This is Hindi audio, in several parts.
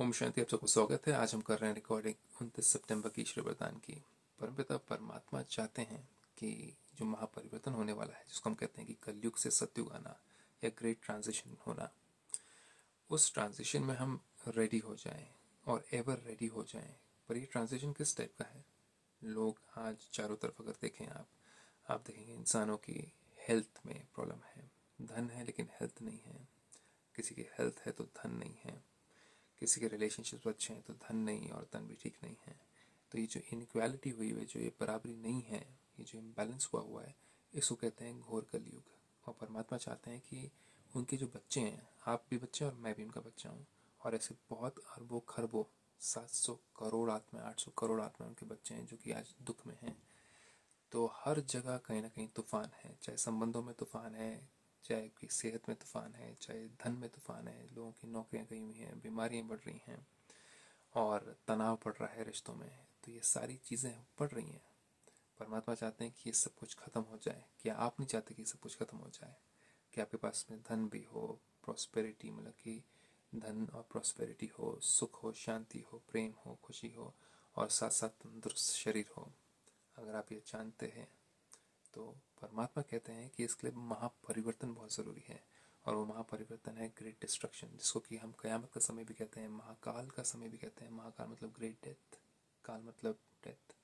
ओम शांति, आप सबको स्वागत है। आज हम कर रहे हैं रिकॉर्डिंग उनतीस सितंबर की ईश्वर वरदान की। परमपिता परमात्मा चाहते हैं कि जो महापरिवर्तन होने वाला है, जिसको हम कहते हैं कि कलयुग से सत्युग आना या ग्रेट ट्रांजिशन होना, उस ट्रांजिशन में हम रेडी हो जाएँ और एवर रेडी हो जाएँ। पर ये ट्रांजिशन किस टाइप का है? लोग आज चारों तरफ़ अगर देखें आप आप देखेंगे इंसानों की हेल्थ में प्रॉब्लम है। धन है लेकिन हेल्थ नहीं है। किसी की हेल्थ है तो धन नहीं है। किसी के रिलेशनशिप अच्छे हैं तो धन नहीं और धन भी ठीक नहीं है। तो ये जो इनक्वालिटी हुई है जो ये बराबरी नहीं है, ये जो इम्बैलेंस हुआ हुआ है, इसको कहते हैं घोर कलयुग। और परमात्मा चाहते हैं कि उनके जो बच्चे हैं, आप भी बच्चे और मैं भी उनका बच्चा हूँ, और ऐसे बहुत अरबों, खरबों, सात सौ करोड़ आत्मा, आठ सौ करोड़ आत्मा उनके बच्चे हैं, जो कि आज दुख में हैं। तो हर जगह कहीं ना कहीं तूफ़ान है, चाहे संबंधों में तूफ़ान है चाहे कोई सेहत में तूफ़ान है, चाहे धन में तूफ़ान है, लोगों की नौकरियाँ गई हुई हैं, बीमारियाँ बढ़ रही हैं और तनाव बढ़ रहा है रिश्तों में तो ये सारी चीज़ें बढ़ रही हैं। परमात्मा चाहते हैं कि ये सब कुछ ख़त्म हो जाए। क्या आप नहीं चाहते कि सब कुछ ख़त्म हो जाए? कि आपके पास में धन भी हो प्रॉस्पेरिटी मतलब कि धन और प्रॉस्पेरिटी हो, सुख हो, शांति हो, प्रेम हो, खुशी हो और साथ साथ तंदुरुस्त शरीर हो? अगर आप ये जानते हैं तो परमात्मा कहते हैं कि इसके लिए महापरिवर्तन बहुत ज़रूरी है और वो महापरिवर्तन है ग्रेट डिस्ट्रक्शन जिसको कि हम कयामत का समय भी कहते हैं, महाकाल का समय भी कहते हैं। महाकाल मतलब ग्रेट डेथ काल मतलब डेथ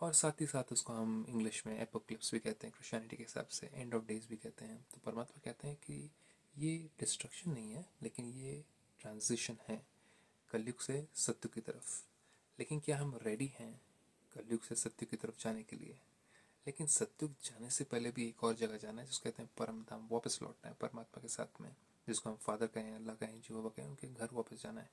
और साथ ही साथ उसको हम इंग्लिश में एपोक्लिप्स भी कहते हैं क्रिश्चियनिटी के हिसाब से एंड ऑफ़ डेज़ भी कहते हैं। तो परमात्मा कहते हैं कि ये डिस्ट्रक्शन नहीं है, लेकिन ये ट्रांजिशन है कलयुग से सत्य की तरफ़। लेकिन क्या हम रेडी हैं कलयुग से सत्य की तरफ़ जाने के लिए? लेकिन सत्युग जाने से पहले भी एक और जगह जाना है, जिसको कहते हैं परम धाम, वापस लौटना है परमात्मा के साथ में, जिसको हम फादर कहें, अल्लाह कहें जीवा कहें, उनके घर वापस जाना है।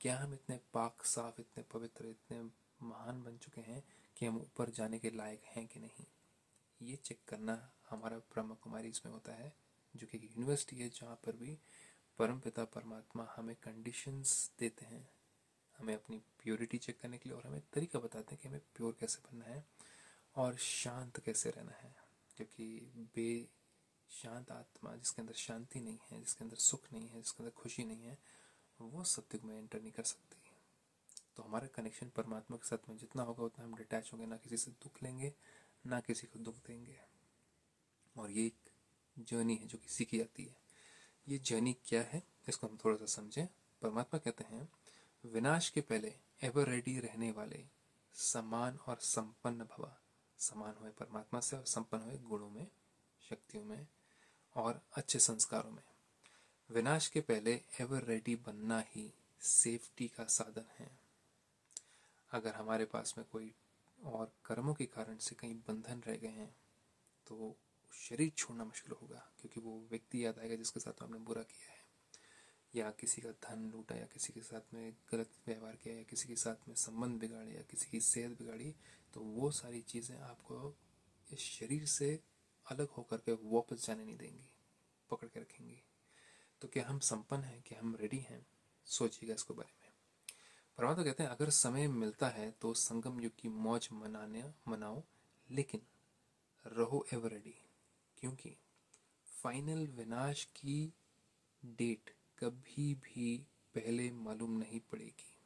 क्या हम इतने पाक, साफ़, इतने पवित्र, इतने महान बन चुके हैं कि हम ऊपर जाने के लायक हैं कि नहीं? ये चेक करना हमारा ब्रह्म कुमारी इसमें होता है, जो कि यूनिवर्सिटी है, जहाँ पर भी परम पिता, परमात्मा हमें कंडीशंस देते हैं। हमें अपनी प्योरिटी चेक करने के लिए और हमें तरीका बताते हैं कि हमें प्योर कैसे बनना है। और शांत कैसे रहना है? क्योंकि बे शांत आत्मा जिसके अंदर शांति नहीं है, जिसके अंदर सुख नहीं है, जिसके अंदर खुशी नहीं है, वो सत्युग में एंटर नहीं कर सकती। तो हमारा कनेक्शन परमात्मा के साथ में जितना होगा, उतना हम डिटैच होंगे, ना किसी से दुख लेंगे, ना किसी को दुख देंगे। और ये एक जर्नी है जो की आती है। ये जर्नी क्या है? इसको हम थोड़ा सा समझें। परमात्मा कहते हैं, विनाश के पहले एवर रेडी रहने वाले समान और संपन्न भवा समान हुए, परमात्मा से और संपन्न हुए गुणों में, शक्तियों में और अच्छे संस्कारों में। विनाश के पहले एवर रेडी बनना ही सेफ्टी का साधन है। अगर हमारे पास में कोई और कर्मों के कारण से कहीं बंधन रह गए हैं तो शरीर छोड़ना मुश्किल होगा, क्योंकि वो व्यक्ति याद आएगा जिसके साथ हमने बुरा किया है। या किसी का धन लूटा, या किसी के साथ में गलत व्यवहार किया, या किसी के साथ में संबंध बिगाड़े, या किसी की सेहत बिगाड़ी तो वो सारी चीज़ें आपको इस शरीर से अलग होकर के वापस जाने नहीं देंगी, पकड़ के रखेंगी। तो क्या हम संपन्न हैं, क्या हम रेडी हैं? सोचिएगा इसके बारे में। परमात्मा कहते हैं, अगर समय मिलता है तो संगम युग की मौज मनाने, मनाओ, लेकिन रहो एवर रेडी क्योंकि फाइनल विनाश की डेट कभी भी पहले मालूम नहीं पड़ेगी।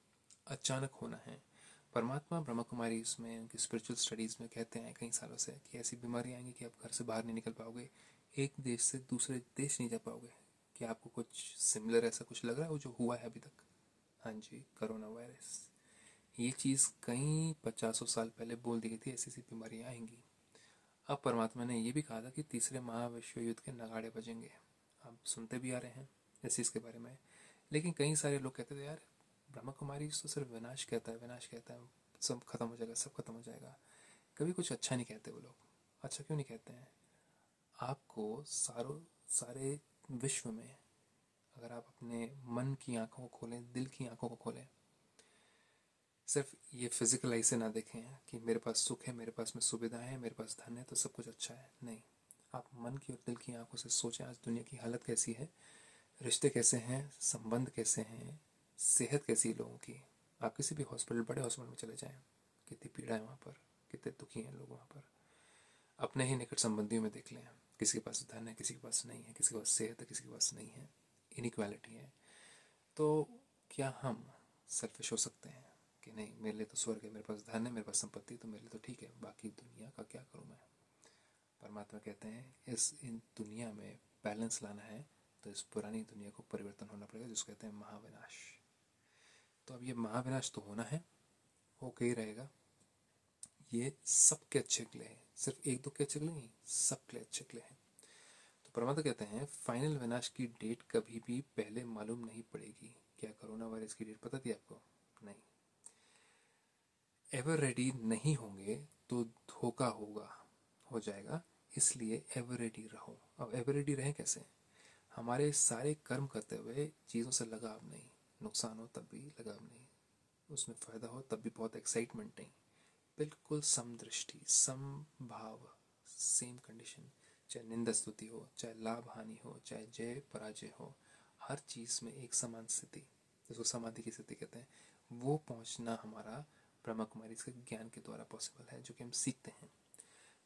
अचानक होना है। परमात्मा ब्रह्मा कुमारी इसमें उनकी स्पिरिचुअल स्टडीज़ में कहते हैं कई सालों से कि ऐसी बीमारी आएँगी कि आप घर से बाहर नहीं निकल पाओगे। एक देश से दूसरे देश नहीं जा पाओगे। क्या आपको कुछ सिमिलर ऐसा कुछ लग रहा है? वो जो हुआ है अभी तक? हाँ जी करोना वायरस ये चीज़ कई पचासों साल पहले बोल दी गई थी ऐसी ऐसी बीमारियाँ आएँगी। अब परमात्मा ने ये भी कहा था कि तीसरे महाविश्व युद्ध के नगाड़े बजेंगे। आप सुनते भी आ रहे हैं। इस इसके बारे में। लेकिन कई सारे लोग कहते थे, यार ब्रह्मा कुमारी तो सिर्फ़ विनाश कहता है, विनाश कहता है, सब खत्म हो जाएगा, सब खत्म हो जाएगा। कभी कुछ अच्छा नहीं कहते वो लोग। अच्छा क्यों नहीं कहते हैं? आपको सारों, सारे विश्व में अगर आप अपने मन की आँखों को खोलें, दिल की आँखों को खोलें, सिर्फ़ ये फ़िज़िकल ऐसे ना देखें कि मेरे पास सुख है, मेरे पास में सुविधा है, मेरे पास धन है तो सब कुछ अच्छा है। नहीं, आप मन की और दिल की आँखों से सोचें, आज दुनिया की हालत कैसी है रिश्ते कैसे हैं, संबंध कैसे हैं, सेहत कैसी है लोगों की? आप किसी भी हॉस्पिटल बड़े हॉस्पिटल में चले जाएँ, कितनी पीड़ा है वहाँ पर, कितने दुखी हैं लोग वहाँ पर। अपने ही निकट संबंधियों में देख लें, किसी के पास धन है, किसी के पास नहीं है, किसी के पास सेहत है, किसी के पास नहीं है इनक्वालिटी है। तो क्या हम सेल्फिश हो सकते हैं कि नहीं, मेरे लिए तो स्वर्ग है, मेरे पास धन है, मेरे पास संपत्ति तो मेरे लिए तो ठीक है, बाकी दुनिया का क्या करूँ मैं? परमात्मा कहते हैं, इस इन दुनिया में बैलेंस लाना है तो इस पुरानी दुनिया को परिवर्तन होना पड़ेगा, जिसको कहते हैं महाविनाश। तो अब ये महाविनाश तो होना है, होके ही रहेगा। ये सबके अच्छे के लिए है, सिर्फ़ एक दो के अच्छे के लिए नहीं, सबके अच्छे के लिए है। तो परमात्मा कहते हैं, फाइनल विनाश की डेट कभी भी पहले मालूम नहीं पड़ेगी। क्या कोरोना वायरस की डेट पता थी आपको? नहीं। एवर रेडी नहीं होंगे तो धोखा होगा, हो जाएगा। इसलिए एवर रेडी रहो। अब एवर रेडी रहें कैसे? हमारे सारे कर्म करते हुए चीज़ों से लगाव नहीं, नुकसान हो तब भी लगाव नहीं। उसमें फ़ायदा हो तब भी बहुत एक्साइटमेंट नहीं। बिल्कुल सम दृष्टि सम कंडीशन चाहे निंदा स्तुति हो, चाहे लाभ हानि हो, चाहे जय पराजय हो, हर चीज़ में एक समान स्थिति, जिसको समाधि की स्थिति कहते हैं। वो पहुँचना हमारा ब्रह्मा कुमारी के ज्ञान के द्वारा पॉसिबल है, जो कि हम सीखते हैं।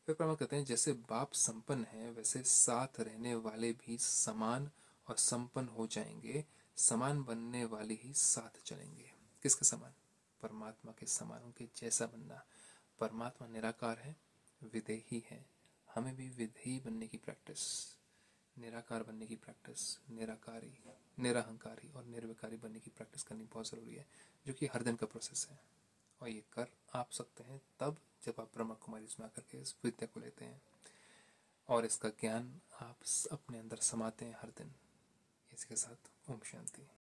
फिर ब्रह्मा कहते हैं। जैसे बाप संपन्न है, वैसे साथ रहने वाले भी समान और संपन्न हो जाएँगे। समान बनने वाले ही साथ चलेंगे। किसके समान? परमात्मा के समान उनके जैसा बनना। परमात्मा निराकार है विदेही है। हमें भी विधेयी बनने की प्रैक्टिस। निराकार बनने की प्रैक्टिस। निराकारी, निराहंकारी और निर्विकारी बनने की प्रैक्टिस करनी बहुत ज़रूरी है, जो कि हर दिन का प्रोसेस है। और ये कर आप सकते हैं तब जब आप ब्रह्मा कुमारी में आकर के इस विद्या को लेते हैं। और इसका ज्ञान आप अपने अंदर समाते हैं हर दिन। इसके साथ ओम शांति।